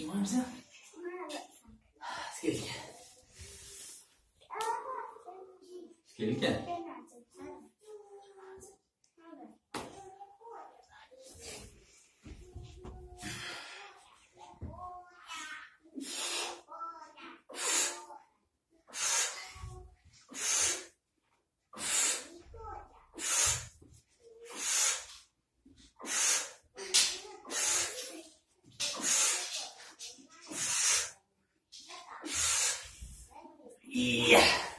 Skal vi se. Skal ikke. Skal ikke. Yeah.